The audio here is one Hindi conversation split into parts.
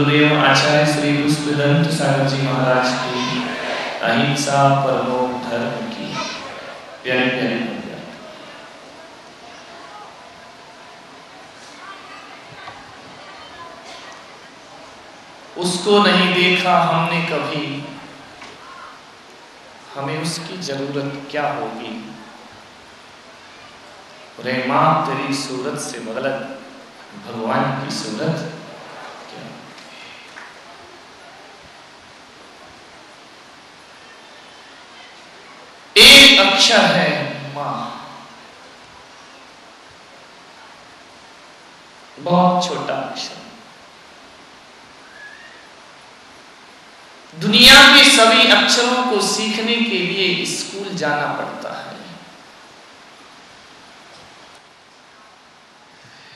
गुरुदेव आचार्य श्री पुष्पदंत सागर जी महाराज की अहिंसा परमो धर्म की। प्यारी प्यारी। उसको नहीं देखा हमने कभी। हमें उसकी ज़रूरत क्या होगी? रे माँ, तेरी सूरत से बदलत भगवान की सूरत क्या एक है, माँ। बहुत छोटा अक्षर दुनिया के सभी अक्षरों को सीखने के लिए स्कूल जाना पड़ता है।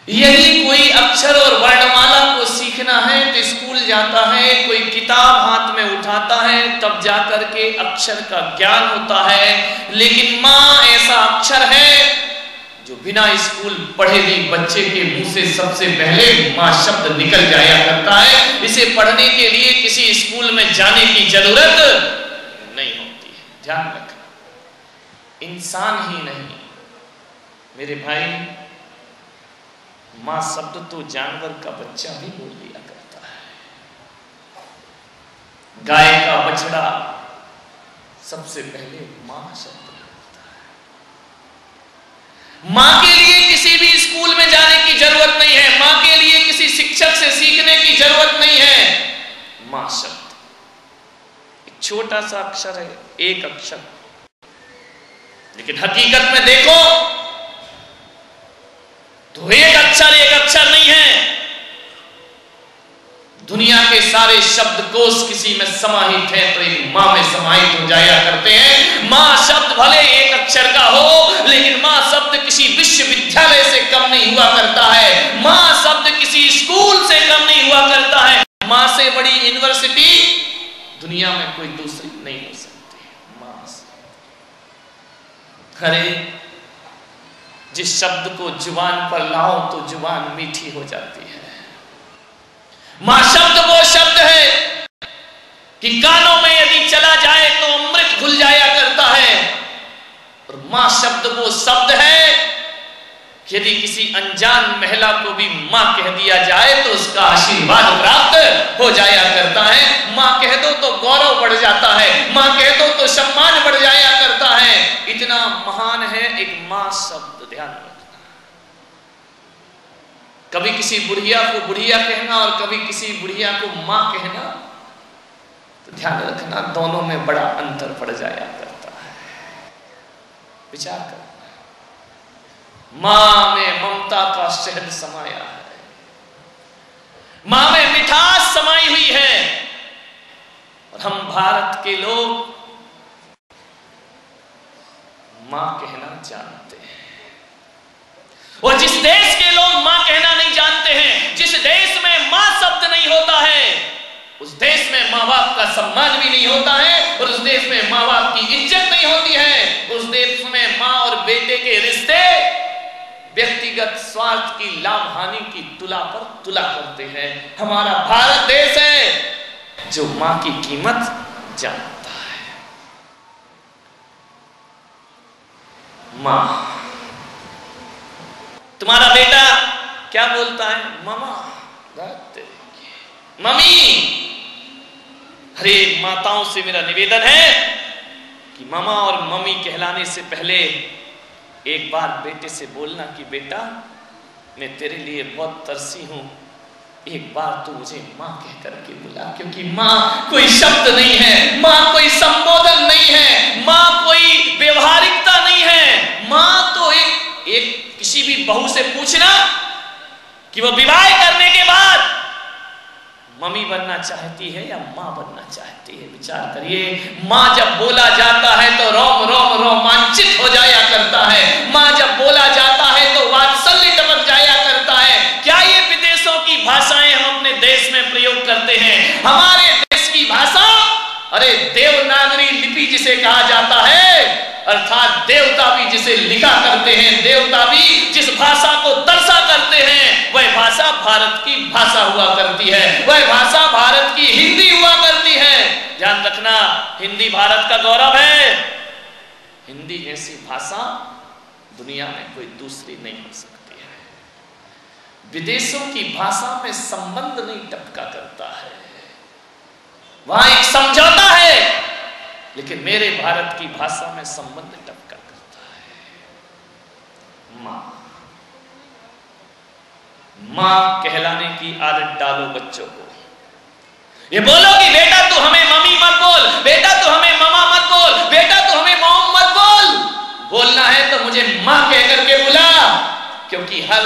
यदि कोई अक्षर और वर्णमाला को सीखना है तो स्कूल जाता है उठाता है, तब जाकर के अक्षर का ज्ञान होता है। लेकिन माँ ऐसा अक्षर है, जो बिना स्कूल पढ़े भी बच्चे के मुँह से सबसे पहले माँ शब्द निकल जाया करता है। इसे पढ़ने के लिए किसी स्कूल में जाने की ज़रूरत नहीं होती है। ध्यान रखना। इंसान ही नहीं। मेरे भाई, माँ शब्द तो जानवर का बच्चा भी बोल दिया गाय का बछड़ा सबसे पहले माँ शब्द माँ के लिए किसी भी स्कूल में जाने की ज़रूरत नहीं है। माँ के लिए किसी शिक्षक से सीखने की ज़रूरत नहीं है। माँ शब्द। एक छोटा सा अक्षर है, एक अक्षर। लेकिन हकीकत में देखो तो एक अक्षर एक अक्षर नहीं है। दुनिया के सारे शब्द शब्दकोश किसी में समाहित है तो एक माँ में समाहित हो जाया करते हैं। माँ शब्द भले एक अक्षर का हो, लेकिन माँ शब्द किसी विश्वविद्यालय से कम नहीं हुआ करता है। माँ शब्द किसी स्कूल से कम नहीं हुआ करता है। माँ से बड़ी यूनिवर्सिटी दुनिया में कोई दूसरी नहीं हो सकती माँ अरे जिस शब्द को ज़ुबान पर लाओ तो ज़ुबान मीठी हो जाती है। माँ शब्द वो शब्द है कि कानों में यदि चला जाए तो अमृत घुल जाया करता है। और माँ शब्द वो शब्द है यदि किसी अनजान महिला को भी माँ कह दिया जाए तो उसका आशीर्वाद प्राप्त हो जाया करता है माँ कह दो तो गौरव बढ़ जाता है माँ कह दो तो सम्मान बढ़ जाया करता है इतना महान है एक माँ शब्द ध्यान रखना कभी किसी बुढ़िया को बुढ़िया कहना और कभी किसी बुढ़िया को माँ कहना तो ध्यान रखना दोनोदोनों में बड़ा अंतर पड़ जाया करता है। विचार करना माँ में ममता का शहद समाया है। माँ में मिठास समाई हुई है। और हम भारत के लोग माँ कहना जानते हैं और जिस देश के लोग माँ कहना नहीं जानते हैं जिस देश में माँ शब्द नहीं होता है उस देश में बाप का सम्मान भी नहीं होता है और उस देश में माँ बाप की इज़्ज़त नहीं होती है। उस देश में माँ और बेटे के रिश्ते व्यक्तिगत स्वार्थ की लाभ हानि की तुला पर तुला करते हैं। हमारा भारत देश है जो माँ की कीमत जानता है। माँ, तुम्हारा बेटा क्या बोलता है? मामा मम्मी अरे माताओं से मेरा निवेदन है कि मामा और मम्मी कहलाने से पहले एक बार बेटे से बोलना कि बेटा, मैं तेरे लिए बहुत तरसी हूँ। एक बार तो मुझे माँ कह करके बुला, क्योंकि माँ कोई शब्द नहीं है, माँ कोई संबोधन नहीं है, माँ कोई व्यवहारिकता नहीं है। माँ तो एक एक किसी भी बहू से पूछना कि वो विवाह करने के बाद मम्मी बनना चाहती है या माँ बनना चाहती है? विचार करिए। माँ जब बोला जाता है तो रोम रोम, रोमांचित हो जाया करता है। माँ जब बोला जाता है तो वात्सल्य टपक जाया करता है। क्या ये विदेशों की भाषाएँ हम अपने देश में प्रयोग करते हैं? हमारे देश की भाषा, अरे देवनागरी लिपि जिसे कहा जाता है अर्थात देवता भी जिसे लिखा करते हैं, देवता भी जिस भाषा को दर्शा करते हैं, वह भाषा भारत की भाषा हुआ करती है। वह भाषा भारत की हिंदी हुआ करती है। ध्यान रखना, हिंदी भारत का गौरव है। हिंदी जैसी भाषा दुनिया में कोई दूसरी नहीं हो सकती है। विदेशों की भाषा में संबंध नहीं टपका करता है। वहाँ एक समझौता है लेकिन मेरे भारत की भाषा में संबंध टपका करता है। माँ। माँ कहलाने की आदत डालो बच्चों को। ये बोलो कि बेटा तू हमें मम्मी मत बोल, बेटा तू हमें मामा मत बोल, बेटा तू हमें मोम मत बोल। बोलना है तो मुझे माँ कह करके बुला, क्योंकि हर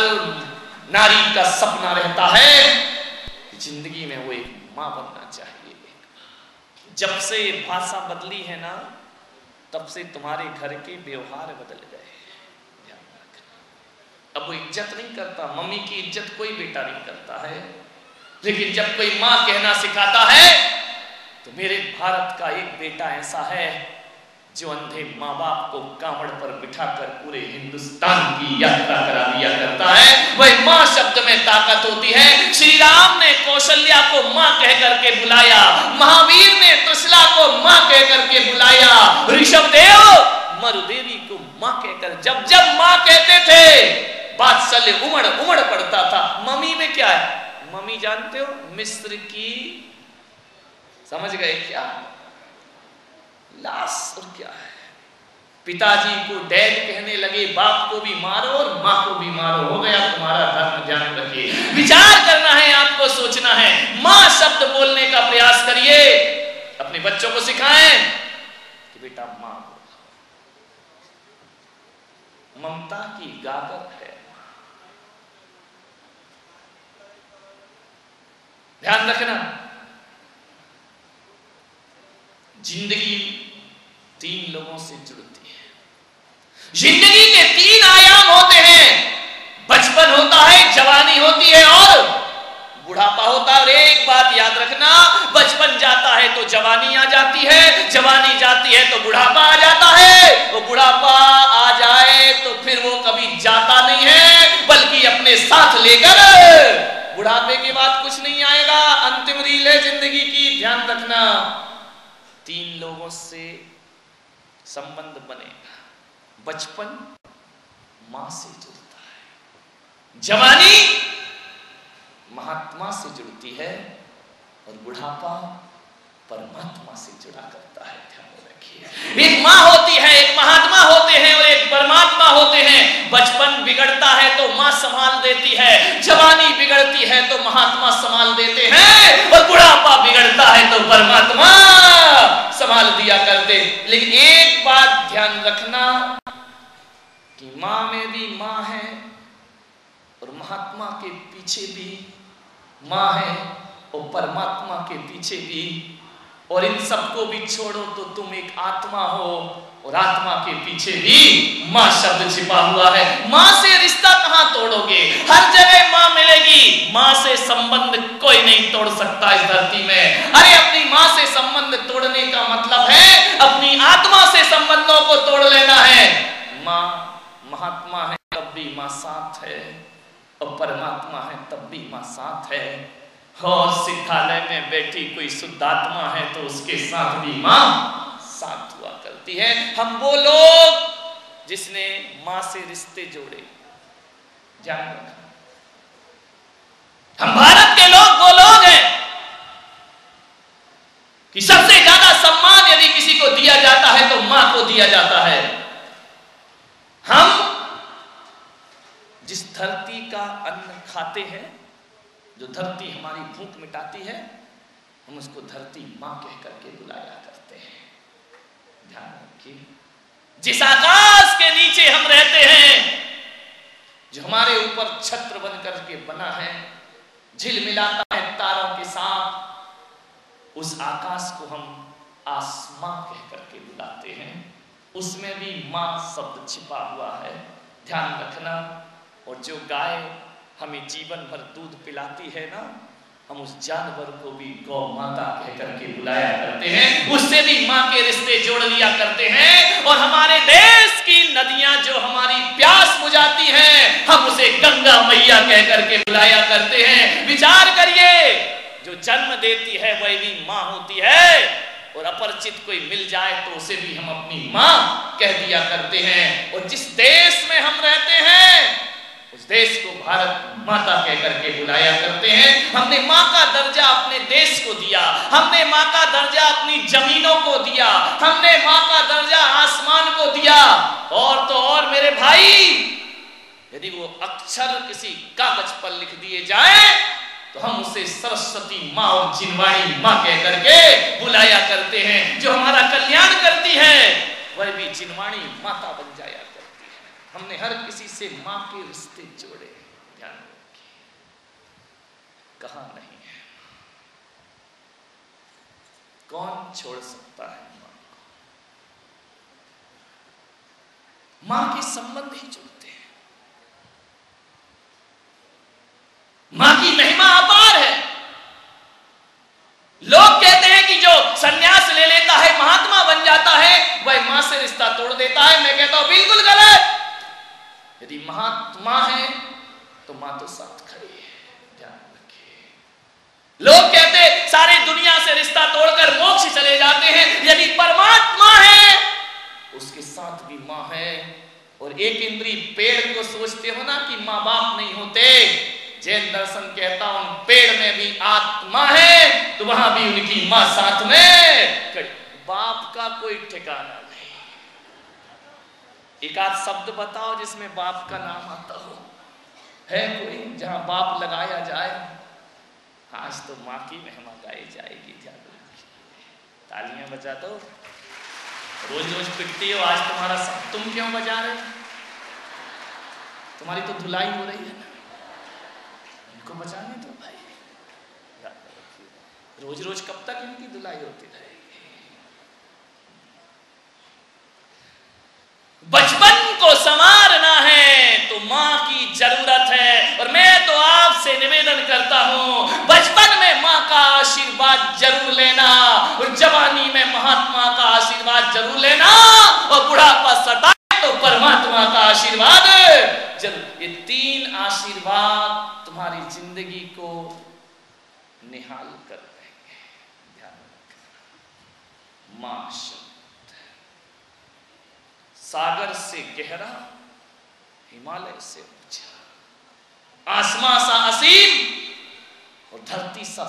नारी का सपना रहता है ज़िंदगी में वो एक माँ बनना जब से भाषा बदली है ना, तब से तुम्हारे घर के व्यवहार बदल गए अब वो इज़्ज़त नहीं करता, मम्मी की इज़्ज़त कोई बेटा नहीं करता है। लेकिन जब कोई माँ कहना सिखाता है तो मेरे भारत का एक बेटा ऐसा है जो अंधे माँ बाप को कांवड़ पर बिठाकर पूरे हिंदुस्तान की यात्रा करा दिया करता है, वह माँ शब्द में ताकत होती है। श्री राम ने कौशल्या को माँ कह करके बुलाया, महावीर ने त्रिशला को माँ कह करके बुलाया। ऋषभ देव, मरुदेवी को माँ कहकर जब जब माँ कहते थे, बात्सल्य उमड़ उमड़ पड़ता था। मम्मी में क्या है? मम्मी जानते हो, मिस्र की, समझ गए क्या? लाश और क्या है। पिताजी को डैड कहने लगे, बाप को भी मारो और माँ को भी मारो। हो गया तुम्हारा धर्म, ध्यान रखिए। विचार करना है, आपको सोचना है। माँ शब्द बोलने का प्रयास करिए। अपने बच्चों को सिखाएँ कि बेटा माँ ममता की गागर है ध्यान रखना। ज़िंदगी तीन लोगों से जुड़ती है। ज़िंदगी के तीन आयाम होते हैं। बचपन होता है, जवानी होती है और बुढ़ापा होता है। और एक बात याद रखना, बचपन जाता है तो जवानी आ जाती है, जवानी जाती है तो बुढ़ापा आ जाता है। वो बुढ़ापा आ जाए तो फिर वो कभी जाता नहीं है, बल्कि अपने साथ लेकर बुढ़ापे के बाद कुछ नहीं आएगा। अंतिम रील है ज़िंदगी की, ध्यान रखना। तीन लोगों से संबंध बनेगा बचपन माँ से जुड़ता है। जवानी महात्मा से जुड़ती है और बुढ़ापा परमात्मा से जुड़ा करता है। ध्यान रखिए। एक माँ होती है, एक महात्मा होते हैं और एक परमात्मा होते हैं। बचपन बिगड़ता है तो माँ संभाल देती है। जवानी बिगड़ती है तो महात्मा संभाल देते हैं। और बुढ़ापा बिगड़ता है तो परमात्मा संभाल दिया करते। लेकिन एक बात ध्यान रखना कि माँ में भी माँ है और महात्मा के पीछे भी माँ है और परमात्मा के पीछे भी और इन सबको भी छोड़ो तो तुम एक आत्मा हो और आत्मा के पीछे भी माँ शब्द छिपा हुआ है। माँ से रिश्ता कहाँ तोड़ोगे? हर जगह माँ मिलेगी। माँ से संबंध कोई नहीं तोड़ सकता इस धरती में। अरे, अपनी माँ से संबंध तोड़ने का मतलब है अपनी आत्मा से संबंधों को तोड़ लेना है। माँ महात्मा है, तब भी माँ साथ है। और परमात्मा है, तब भी माँ साथ है। और सिद्धालय में बैठी कोई शुद्ध आत्मा है तो उसके साथ भी माँ साथ हुआ करती है। हम वो लोग जिसने माँ से रिश्ते जोड़े। ध्यान रखना हम भारत के लोग वो लोग हैं कि सबसे ज़्यादा सम्मान यदि किसी को दिया जाता है तो माँ को दिया जाता है। हम जिस धरती का अन्न खाते हैं जो धरती हमारी भूख मिटाती है, हम उसको धरती माँ कह करके बुलाया करते हैं। ध्यान रखिए। जिस आकाश के नीचे हम रहते हैं, जो हमारे ऊपर छत्र बन करके बना है झिलमिलाता है तारों के साथ, उस आकाश को हम आसमां कह करके बुलाते हैं। उसमें भी माँ शब्द छिपा हुआ है। ध्यान रखना, और जो गाय हमें जीवन भर दूध पिलाती है ना, हम उस जानवर को भी गौ माता कह करके बुलाया करते हैं। उससे भी माँ के रिश्ते जोड़ लिया करते हैं और हमारे देश की नदियाँ जो हमारी प्यास बुझाती हैं, हम उसे गंगा मैया कह करके बुलाया करते हैं। विचार करिए, जो जन्म देती है, वह भी माँ होती है। और अपरिचित कोई मिल जाए तो उसे भी हम अपनी माँ कह दिया करते हैं। और जिस देश में हम रहते हैं देश को भारत माता कह करके बुलाया करते हैं। हमने माँ का दर्जा अपने देश को दिया। हमने माँ का दर्जा अपनी जमीनों को दिया। हमने माँ का दर्जा आसमान को दिया। और तो और मेरे भाई, यदि वो अक्षर किसी कागज़ पर लिख दिए जाए तो हम उसे सरस्वती माँ और जिनवाणी माँ कह करके बुलाया करते हैं। जो हमारा कल्याण करती है, वह भी जिनवाणी माता बन जाया हमने हर किसी से माँ के रिश्ते जोड़े ध्यान कहा नहीं है? कौन छोड़ सकता है माँ को? माँ के संबंध ही जुड़ते हैं माँ की महिमा अपार है लोग कहते हैं कि जो सन्यास ले लेता है महात्मा बन जाता है वह माँ से रिश्ता तोड़ देता है मैं कहता हूँ बिल्कुल गलत यदि महात्मा है तो माँ तो साथ खड़ी है ध्यान रखिए लोग कहते सारे दुनिया से रिश्ता तोड़कर मोक्ष चले जाते हैं यदि परमात्मा है उसके साथ भी माँ है और एक इंद्री पेड़ को सोचते हो ना कि माँ बाप नहीं होते। जैन दर्शन कहता उन पेड़ में भी आत्मा है तो वहाँ भी उनकी माँ साथ में। बाप का कोई ठिकाना एक आध शब्द बताओ जिसमें बाप का नाम आता हो। है कोई जहाँ बाप लगाया जाए? आज तो माँ की महिमा गाई जाएगी तालियाँ बजा दो। रोज रोज पिटती हो, आज तुम्हारा सब तुम क्यों बजा रहे तुम्हारी तो धुलाई हो रही है। ना इनको बजाने दो भाई। रोज रोज कब तक इनकी धुलाई होती रहे बचपन को संवारना है तो माँ की ज़रूरत है। और मैं तो आपसे निवेदन करता हूँ, बचपन में माँ का आशीर्वाद ज़रूर लेना और जवानी में महात्मा का आशीर्वाद ज़रूर लेना। निहाल कर देंगे। ध्यान रखना शब्द सागर से गहरा, हिमालय से ऊँचा। आसमां सा असीम और धरती सा